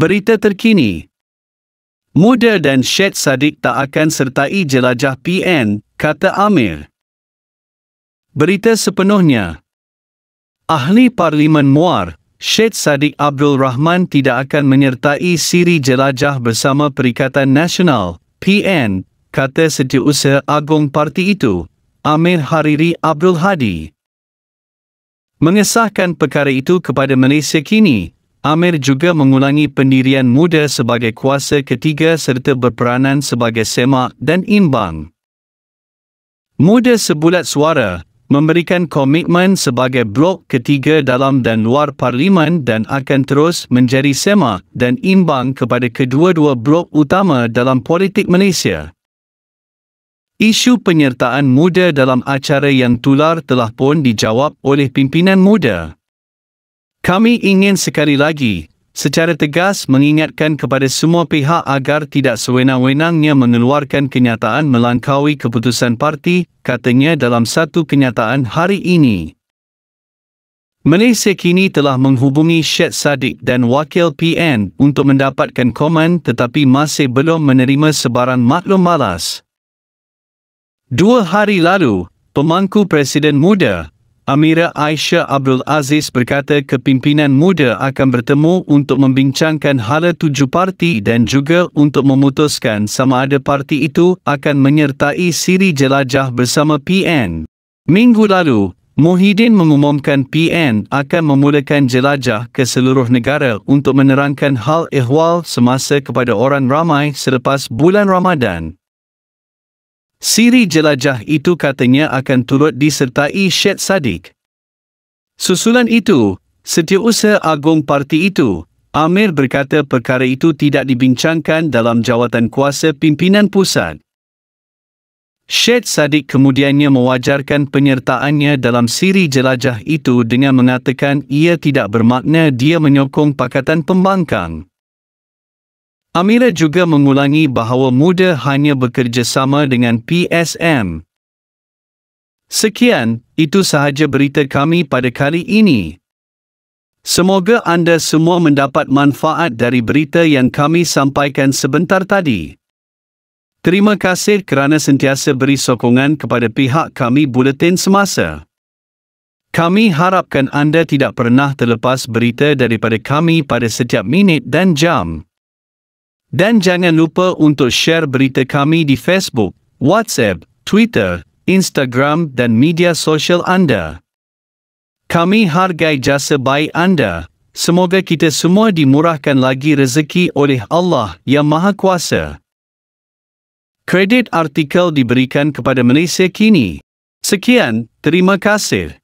Berita terkini. Muda dan Syed Saddiq tak akan sertai jelajah PN, kata Amir. Berita sepenuhnya. Ahli Parlimen Muar, Syed Saddiq Abdul Rahman tidak akan menyertai siri jelajah bersama Perikatan Nasional, PN, kata Setiausaha Agung Parti itu, Amir Hariri Abdul Hadi. Mengesahkan perkara itu kepada Malaysia kini, Amir juga mengulangi pendirian muda sebagai kuasa ketiga serta berperanan sebagai semak dan imbang. Muda sebulat suara, memberikan komitmen sebagai blok ketiga dalam dan luar parlimen dan akan terus menjadi semak dan imbang kepada kedua-dua blok utama dalam politik Malaysia. Isu penyertaan muda dalam acara yang tular telah pun dijawab oleh pimpinan muda. Kami ingin sekali lagi secara tegas mengingatkan kepada semua pihak agar tidak sewenang-wenangnya mengeluarkan kenyataan melangkaui keputusan parti, katanya dalam satu kenyataan hari ini. Malaysia kini telah menghubungi Syed Saddiq dan Wakil PN untuk mendapatkan komen tetapi masih belum menerima sebaran maklum malas. Dua hari lalu, pemangku Presiden Muda, Amira Aisyah Abdul Aziz berkata kepimpinan muda akan bertemu untuk membincangkan hala tuju parti dan juga untuk memutuskan sama ada parti itu akan menyertai siri jelajah bersama PN. Minggu lalu, Muhyiddin mengumumkan PN akan memulakan jelajah ke seluruh negara untuk menerangkan hal ehwal semasa kepada orang ramai selepas bulan Ramadan. Siri jelajah itu katanya akan turut disertai Syed Saddiq. Susulan itu, Setiausaha Agung Parti itu, Amir berkata perkara itu tidak dibincangkan dalam jawatan kuasa pimpinan pusat. Syed Saddiq kemudiannya mewajarkan penyertaannya dalam siri jelajah itu dengan mengatakan ia tidak bermakna dia menyokong Pakatan Pembangkang. Amira juga mengulangi bahawa muda hanya bekerjasama dengan PSM. Sekian, itu sahaja berita kami pada kali ini. Semoga anda semua mendapat manfaat dari berita yang kami sampaikan sebentar tadi. Terima kasih kerana sentiasa beri sokongan kepada pihak kami Buletin Semasa. Kami harapkan anda tidak pernah terlepas berita daripada kami pada setiap minit dan jam. Dan jangan lupa untuk share berita kami di Facebook, WhatsApp, Twitter, Instagram dan media sosial anda. Kami hargai jasa baik anda. Semoga kita semua dimurahkan lagi rezeki oleh Allah yang Maha Kuasa. Kredit artikel diberikan kepada Malaysia kini. Sekian, terima kasih.